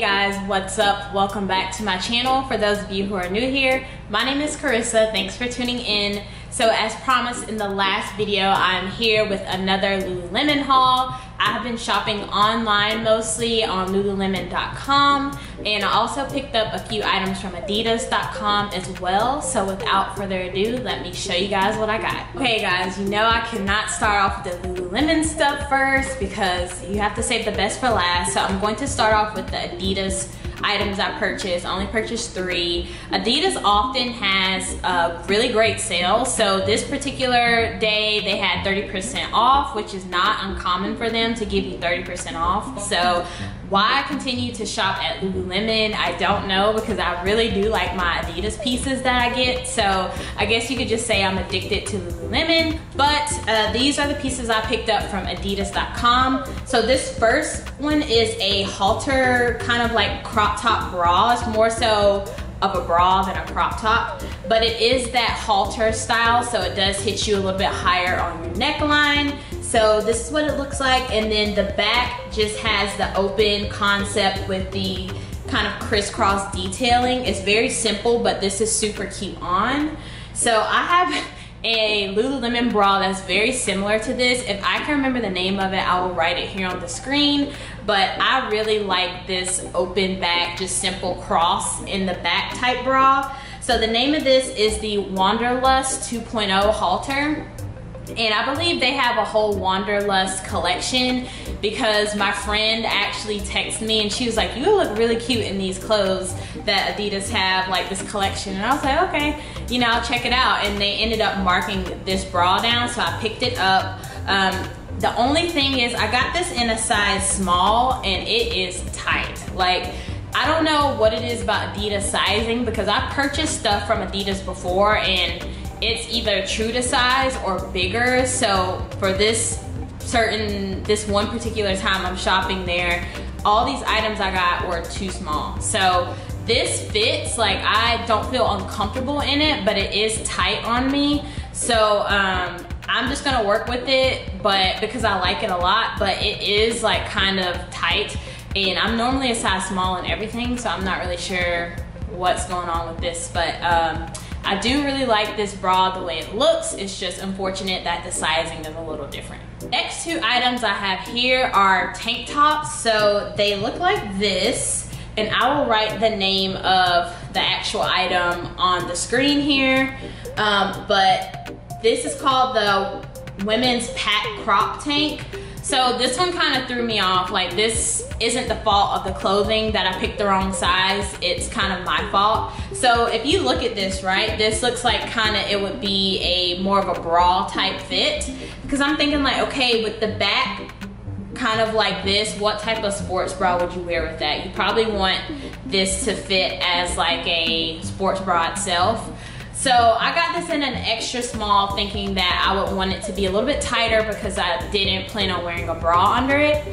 Hey guys, what's up? Welcome back to my channel. For those of you who are new here, my name is Caressa. Thanks for tuning in. So as promised in the last video, I'm here with another Lululemon haul. I have been shopping online mostly on lululemon.com and I also picked up a few items from adidas.com as well. So without further ado, let me show you guys what I got. Okay guys, you know I cannot start off with the Lululemon stuff first because you have to save the best for last. So I'm going to start off with the Adidas items I purchased. I only purchased three. Adidas often has a really great sale. So this particular day they had 30% off, which is not uncommon for them to give you 30% off. So why I continue to shop at Lululemon, I don't know because I really do like my Adidas pieces that I get. So I guess you could just say I'm addicted to Lululemon. But uh, these are the pieces I picked up from adidas.com. So this first one is a halter kind of like crop top bra. It's more so of a bra than a crop top but it is that halter style so it does hit you a little bit higher on your neckline so this is what it looks like. And then the back just has the open concept with the kind of crisscross detailing. It's very simple, but this is super cute on. So I have a Lululemon bra that's very similar to this. If I can remember the name of it, I will write it here on the screen. But I really like this open back, just simple cross in the back type bra. So the name of this is the Wanderlust 2.0 halter and I believe they have a whole Wanderlust collection because my friend actually texted me and she was like, you look really cute in these clothes that Adidas have, like this collection. And I was like, okay, you know, I'll check it out. And they ended up marking this bra down, so I picked it up. Um, the only thing is I got this in a size small and it is tight. Like, I don't know what it is about Adidas sizing because I purchased stuff from Adidas before and it's either true to size or bigger. So for this certain, this one particular time I'm shopping there, all these items I got were too small. So this fits, like I don't feel uncomfortable in it, but it is tight on me. So um, I'm just gonna work with it, but because I like it a lot, but it is like kind of tight. And I'm normally a size small and everything, so I'm not really sure what's going on with this, but um, I do really like this bra the way it looks. It's just unfortunate that the sizing is a little different. Next two items I have here are tank tops. So they look like this and I will write the name of the actual item on the screen here. Um, but this is called the women's pack crop tank. So this one kind of threw me off. Like this isn't the fault of the clothing that I picked the wrong size. It's kind of my fault. So if you look at this, right, this looks like kind of it would be a more of a bra type fit. Because I'm thinking like, okay, with the back kind of like this, what type of sports bra would you wear with that? You probably want this to fit as like a sports bra itself. So I got this in an extra small thinking that I would want it to be a little bit tighter because I didn't plan on wearing a bra under it.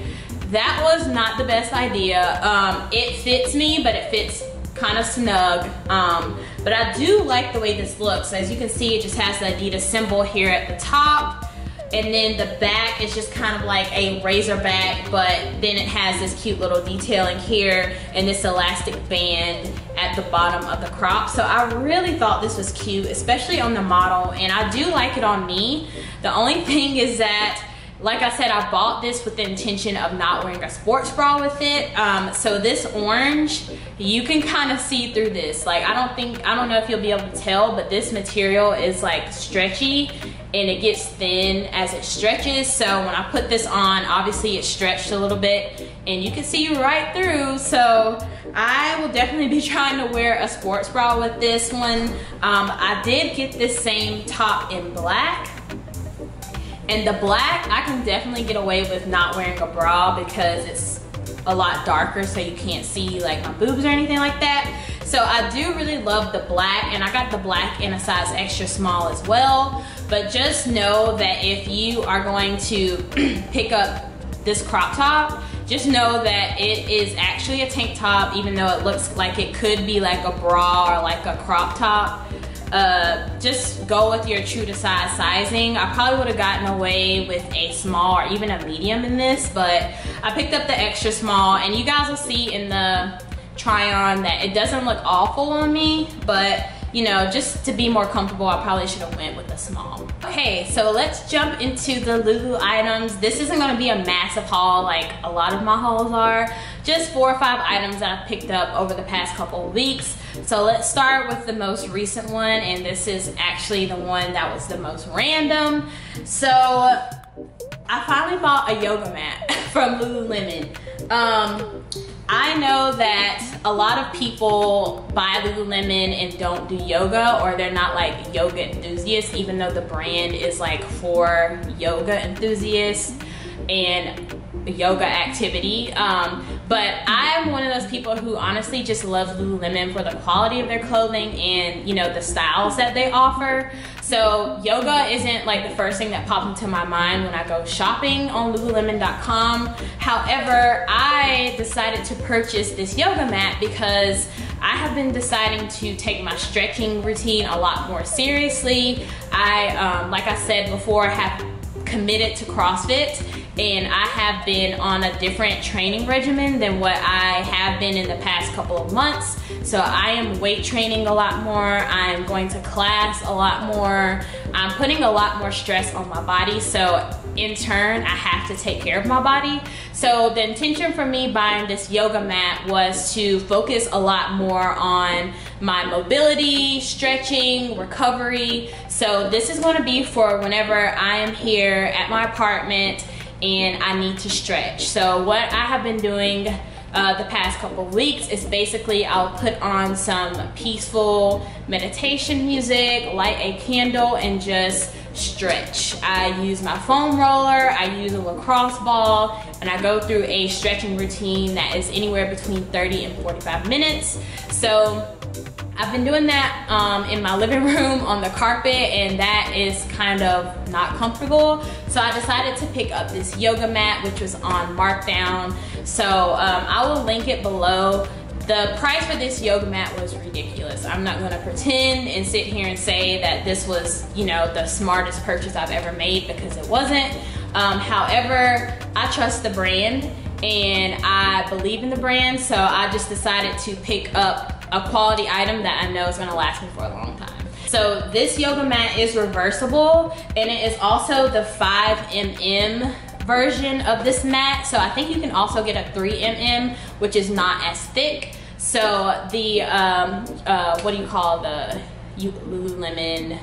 That was not the best idea. Um, it fits me, but it fits kind of snug. Um, but I do like the way this looks. As you can see, it just has the Adidas symbol here at the top. And then the back is just kind of like a razor back, but then it has this cute little detailing here and this elastic band at the bottom of the crop. So I really thought this was cute, especially on the model. And I do like it on me. The only thing is that like I said, I bought this with the intention of not wearing a sports bra with it. Um, so this orange, you can kind of see through this. Like I don't think, I don't know if you'll be able to tell, but this material is like stretchy and it gets thin as it stretches. So when I put this on, obviously it stretched a little bit and you can see right through. So I will definitely be trying to wear a sports bra with this one. Um, I did get this same top in black and the black, I can definitely get away with not wearing a bra because it's a lot darker so you can't see like my boobs or anything like that. So I do really love the black and I got the black in a size extra small as well. But just know that if you are going to pick up this crop top, just know that it is actually a tank top even though it looks like it could be like a bra or like a crop top uh, just go with your true to size sizing. I probably would have gotten away with a small or even a medium in this, but I picked up the extra small and you guys will see in the try on that it doesn't look awful on me, but you know, just to be more comfortable, I probably should have went with a small. Okay, so let's jump into the Lulu items. This isn't gonna be a massive haul like a lot of my hauls are. Just four or five items that I've picked up over the past couple weeks. So let's start with the most recent one, and this is actually the one that was the most random. So I finally bought a yoga mat from Lululemon. Um, I know that a lot of people buy Lululemon and don't do yoga or they're not like yoga enthusiasts even though the brand is like for yoga enthusiasts. And yoga activity. Um, but I'm one of those people who honestly just love Lululemon for the quality of their clothing and you know the styles that they offer. So yoga isn't like the first thing that popped into my mind when I go shopping on Lululemon.com. However, I decided to purchase this yoga mat because I have been deciding to take my stretching routine a lot more seriously. I, um, like I said before, have committed to CrossFit and I have been on a different training regimen than what I have been in the past couple of months. So I am weight training a lot more. I'm going to class a lot more. I'm putting a lot more stress on my body. So in turn, I have to take care of my body. So the intention for me buying this yoga mat was to focus a lot more on my mobility, stretching, recovery. So this is gonna be for whenever I am here at my apartment and I need to stretch. So what I have been doing uh, the past couple weeks is basically I'll put on some peaceful meditation music, light a candle, and just stretch. I use my foam roller, I use a lacrosse ball, and I go through a stretching routine that is anywhere between 30 and 45 minutes. So I've been doing that um, in my living room on the carpet and that is kind of not comfortable. So I decided to pick up this yoga mat which was on markdown. So um, I will link it below. The price for this yoga mat was ridiculous. I'm not gonna pretend and sit here and say that this was, you know, the smartest purchase I've ever made because it wasn't. Um, however, I trust the brand and I believe in the brand, so I just decided to pick up a quality item that I know is gonna last me for a long time. So this yoga mat is reversible and it is also the 5mm version of this mat. So I think you can also get a 3mm, which is not as thick. So the, um, uh, what do you call the Lululemon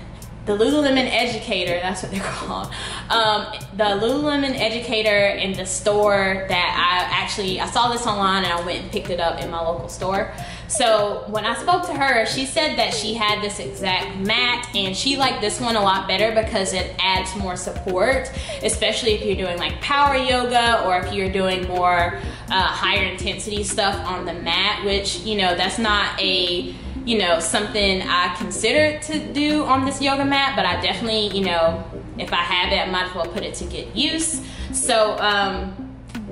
the Lululemon Educator, that's what they're called. Um, the Lululemon Educator in the store that I actually, I saw this online and I went and picked it up in my local store. So when I spoke to her, she said that she had this exact mat and she liked this one a lot better because it adds more support, especially if you're doing like power yoga or if you're doing more uh, higher intensity stuff on the mat, which, you know, that's not a you know, something I considered to do on this yoga mat, but I definitely, you know, if I have it, I might as well put it to get use. So, um,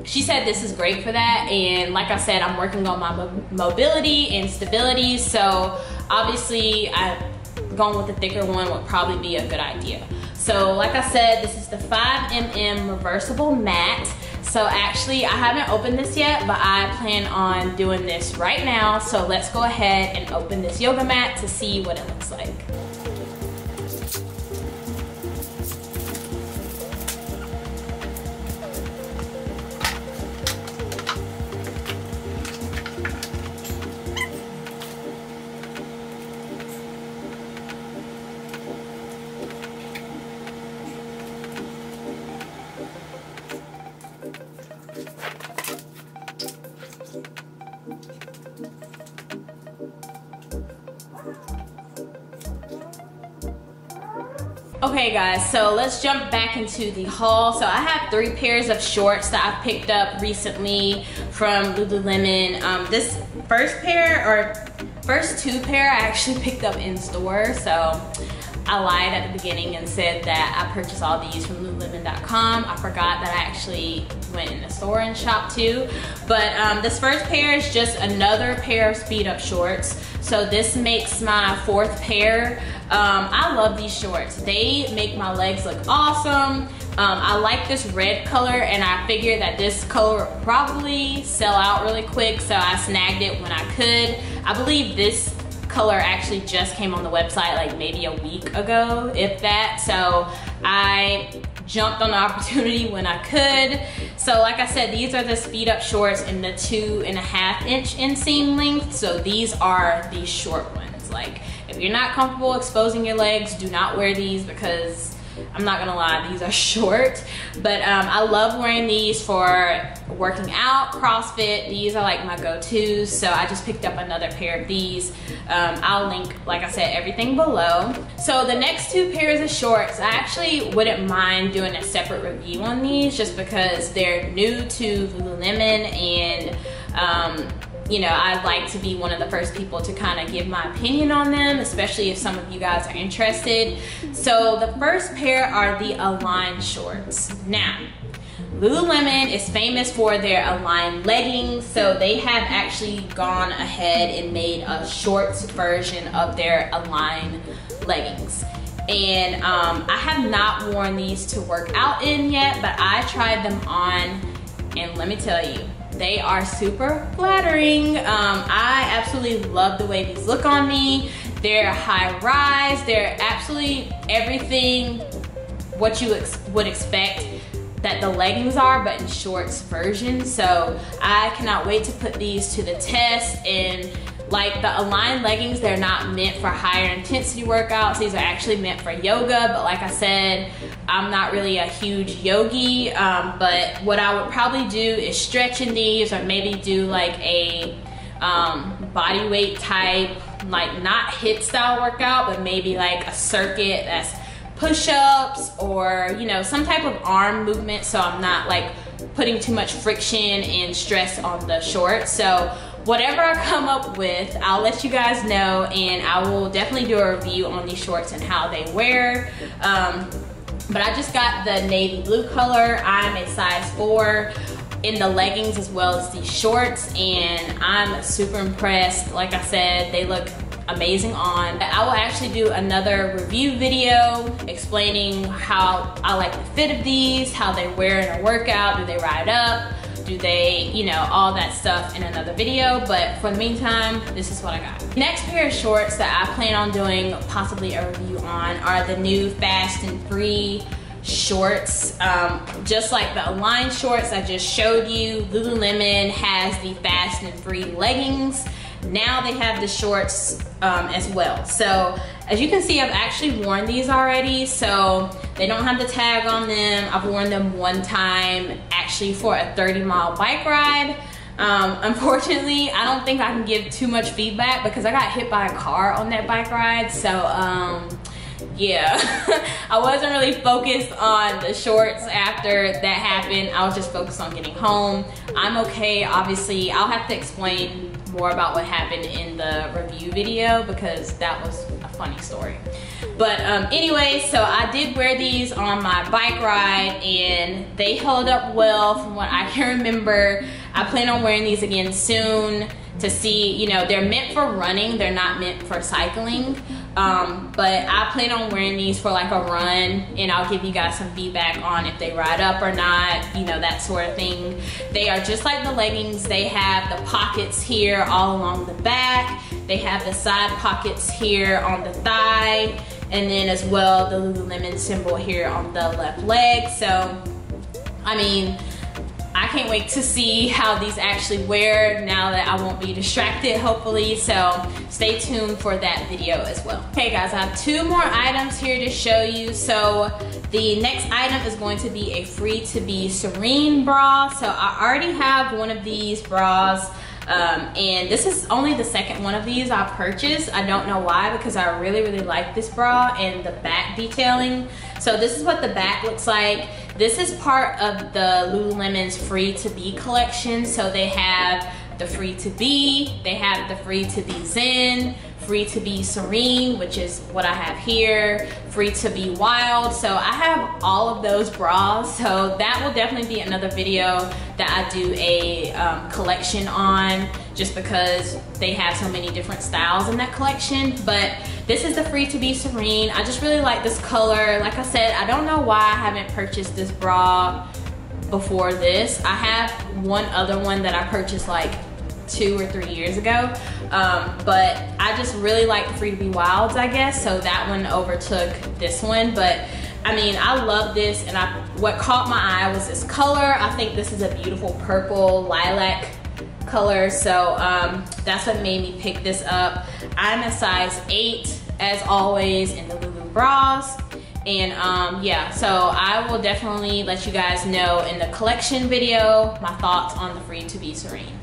she said this is great for that. And like I said, I'm working on my mobility and stability. So obviously I going with the thicker one would probably be a good idea. So like I said, this is the 5mm reversible mat. So actually, I haven't opened this yet, but I plan on doing this right now. So let's go ahead and open this yoga mat to see what it looks like. Okay guys, so let's jump back into the haul. So I have three pairs of shorts that I've picked up recently from Lululemon. Um, this first pair, or first two pair I actually picked up in store. So I lied at the beginning and said that I purchased all these from Lululemon.com. I forgot that I actually went in the store and shopped too. But um, this first pair is just another pair of speed up shorts. So this makes my fourth pair. Um, I love these shorts. They make my legs look awesome. Um, I like this red color and I figured that this color probably sell out really quick so I snagged it when I could. I believe this color actually just came on the website like maybe a week ago, if that. So I jumped on the opportunity when I could. So like I said, these are the speed up shorts in the two and a half inch inseam length. So these are the short ones. Like if you're not comfortable exposing your legs, do not wear these because I'm not gonna lie, these are short, but um, I love wearing these for working out, CrossFit. These are like my go-tos, so I just picked up another pair of these. Um, I'll link, like I said, everything below. So the next two pairs of shorts, I actually wouldn't mind doing a separate review on these just because they're new to Lululemon and um, you know, I'd like to be one of the first people to kind of give my opinion on them, especially if some of you guys are interested. So the first pair are the Align shorts. Now, Lululemon is famous for their Align leggings, so they have actually gone ahead and made a shorts version of their Align leggings. And um, I have not worn these to work out in yet, but I tried them on, and let me tell you, they are super flattering. Um, I absolutely love the way these look on me. They're high rise. They're absolutely everything what you ex would expect that the leggings are, but in shorts version. So I cannot wait to put these to the test and like the Align leggings, they're not meant for higher intensity workouts. These are actually meant for yoga, but like I said, I'm not really a huge yogi. Um, but what I would probably do is stretch in these or maybe do like a um, body weight type, like not HIIT style workout, but maybe like a circuit that's push-ups or you know some type of arm movement so I'm not like putting too much friction and stress on the shorts. So whatever I come up with, I'll let you guys know and I will definitely do a review on these shorts and how they wear. Um, but I just got the navy blue color. I'm a size four in the leggings as well as these shorts and I'm super impressed. Like I said, they look amazing on. I will actually do another review video explaining how I like the fit of these, how they wear in a workout, do they ride up, do they, you know, all that stuff in another video. But for the meantime, this is what I got. Next pair of shorts that I plan on doing possibly a review on are the new Fast and Free shorts. Um, just like the Align shorts I just showed you, Lululemon has the Fast and Free leggings. Now they have the shorts um, as well. So as you can see, I've actually worn these already. So they don't have the tag on them. I've worn them one time actually for a 30 mile bike ride. Um, unfortunately, I don't think I can give too much feedback because I got hit by a car on that bike ride. So um, yeah, I wasn't really focused on the shorts after that happened. I was just focused on getting home. I'm okay, obviously. I'll have to explain more about what happened in the review video because that was a funny story. But um, anyway, so I did wear these on my bike ride and they held up well from what I can remember. I plan on wearing these again soon to see, you know, they're meant for running, they're not meant for cycling. Um, but I plan on wearing these for like a run and I'll give you guys some feedback on if they ride up or not, you know, that sort of thing. They are just like the leggings. They have the pockets here all along the back. They have the side pockets here on the thigh and then as well the Lululemon symbol here on the left leg. So, I mean, I can't wait to see how these actually wear now that I won't be distracted hopefully so stay tuned for that video as well. Okay guys I have two more items here to show you so the next item is going to be a free to be serene bra so I already have one of these bras um, and this is only the second one of these I purchased. I don't know why because I really, really like this bra and the back detailing. So this is what the back looks like. This is part of the Lululemon's Free to Be collection. So they have the Free to Be, they have the Free to Be Zen, Free to Be Serene, which is what I have here, Free to Be Wild. So I have all of those bras. So that will definitely be another video that I do a um, collection on just because they have so many different styles in that collection. But this is the Free to Be Serene. I just really like this color. Like I said, I don't know why I haven't purchased this bra before this. I have one other one that I purchased like two or three years ago. Um, but I just really like Free to Be Wilds, I guess. So that one overtook this one. But I mean, I love this and I what caught my eye was this color. I think this is a beautiful purple lilac color. So um, that's what made me pick this up. I'm a size eight as always in the Lulu bras. And um, yeah, so I will definitely let you guys know in the collection video my thoughts on the Free to Be Serene.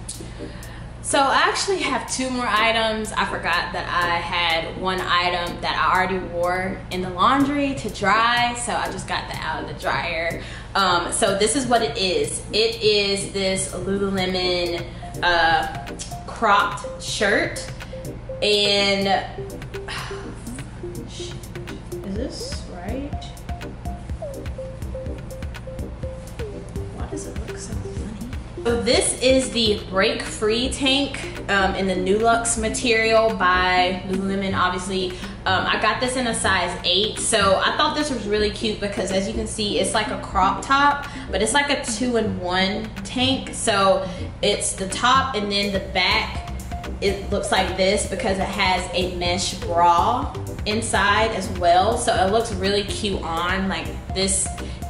So I actually have two more items. I forgot that I had one item that I already wore in the laundry to dry. So I just got that out of the dryer. Um, so this is what it is. It is this Lululemon uh, cropped shirt. And is this So this is the Break Free tank um, in the Nulux material by Lululemon, obviously. Um, I got this in a size 8, so I thought this was really cute because as you can see, it's like a crop top, but it's like a two-in-one tank. So it's the top and then the back it looks like this because it has a mesh bra inside as well. So it looks really cute on like this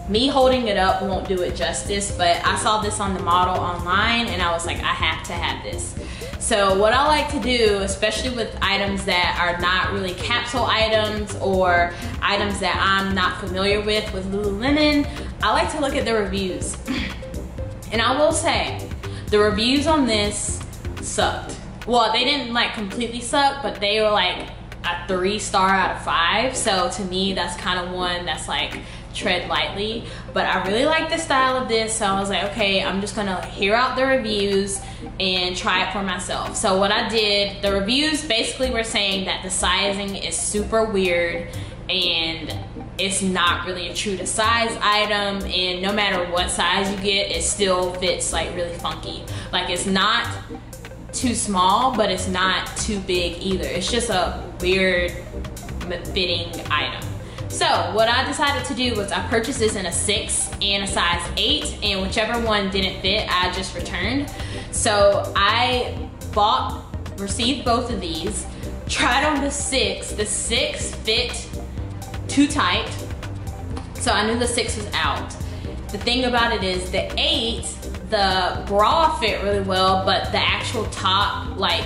me holding it up won't do it justice, but I saw this on the model online and I was like, I have to have this. So what I like to do, especially with items that are not really capsule items or items that I'm not familiar with with Lululemon, I like to look at the reviews. and I will say, the reviews on this sucked. Well, they didn't like completely suck, but they were like a three star out of five. So to me, that's kind of one that's like, tread lightly but I really like the style of this so I was like okay I'm just gonna hear out the reviews and try it for myself. So what I did the reviews basically were saying that the sizing is super weird and it's not really a true to size item and no matter what size you get it still fits like really funky. Like it's not too small but it's not too big either. It's just a weird fitting item so what I decided to do was I purchased this in a six and a size eight and whichever one didn't fit, I just returned. So I bought, received both of these, tried on the six. The six fit too tight, so I knew the six was out. The thing about it is the eight, the bra fit really well, but the actual top, like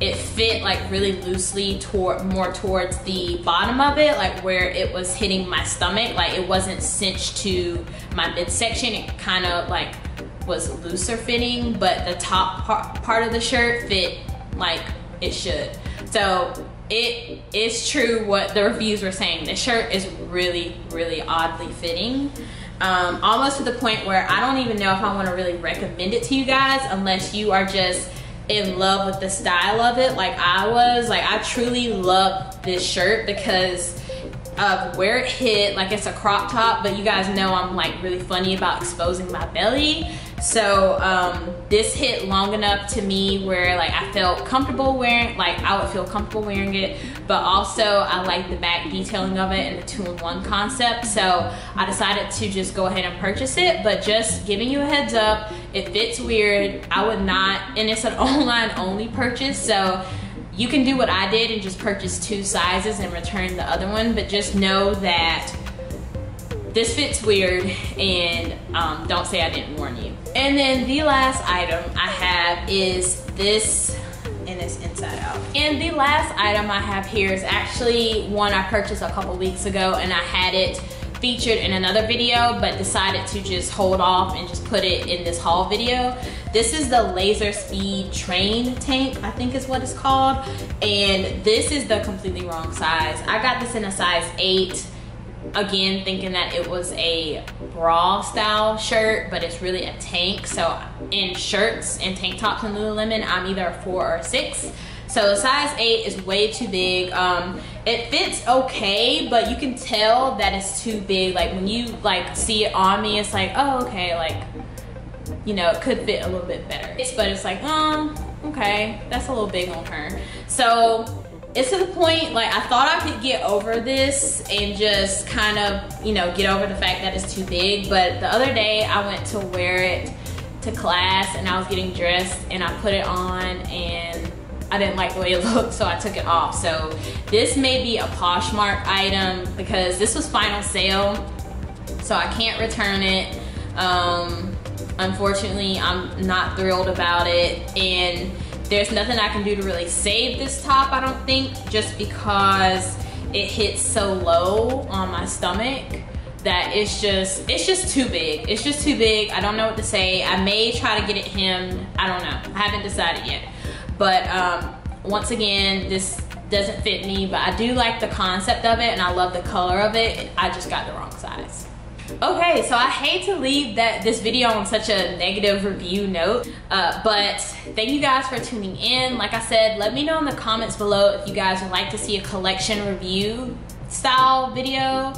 it fit like really loosely toward more towards the bottom of it like where it was hitting my stomach. Like it wasn't cinched to my midsection. It kind of like was looser fitting but the top part, part of the shirt fit like it should. So it is true what the reviews were saying. The shirt is really really oddly fitting. Um, almost to the point where I don't even know if I want to really recommend it to you guys unless you are just in love with the style of it like I was. Like I truly love this shirt because of where it hit. Like it's a crop top, but you guys know I'm like really funny about exposing my belly. So um, this hit long enough to me where like I felt comfortable wearing, like I would feel comfortable wearing it, but also I like the back detailing of it and the two-in-one concept. So I decided to just go ahead and purchase it, but just giving you a heads up, it fits weird. I would not, and it's an online only purchase, so you can do what I did and just purchase two sizes and return the other one, but just know that this fits weird and um, don't say I didn't warn you. And then the last item I have is this and it's inside out. And the last item I have here is actually one I purchased a couple weeks ago and I had it featured in another video but decided to just hold off and just put it in this haul video. This is the Laser Speed Train Tank, I think is what it's called. And this is the completely wrong size. I got this in a size 8 again thinking that it was a bra style shirt but it's really a tank. So in shirts and tank tops in Lululemon I'm either a four or a six. So size 8 is way too big. Um, it fits okay but you can tell that it's too big. Like when you like see it on me it's like oh okay like you know it could fit a little bit better. But it's like um okay, that's a little big on her. So it's to the point like I thought I could get over this and just kind of, you know, get over the fact that it's too big. But the other day I went to wear it to class and I was getting dressed and I put it on and I didn't like the way it looked, so I took it off. So this may be a Poshmark item because this was final sale, so I can't return it. Um, unfortunately, I'm not thrilled about it. And there's nothing I can do to really save this top, I don't think, just because it hits so low on my stomach that it's just it's just too big. It's just too big. I don't know what to say. I may try to get it hemmed. I don't know. I haven't decided yet. But um, once again this doesn't fit me but i do like the concept of it and i love the color of it. I just got the wrong size Okay, so I hate to leave that this video on such a negative review note, uh, but thank you guys for tuning in. Like I said, let me know in the comments below if you guys would like to see a collection review style video